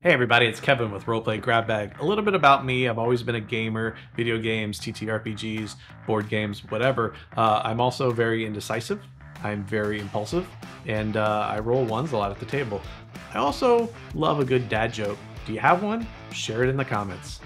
Hey everybody, it's Kevin with Roleplay Grab Bag. A little bit about me. I've always been a gamer, video games, TTRPGs, board games, whatever. Uh, I'm also very indecisive. I'm very impulsive, and uh, I roll ones a lot at the table. I also love a good dad joke. Do you have one? Share it in the comments.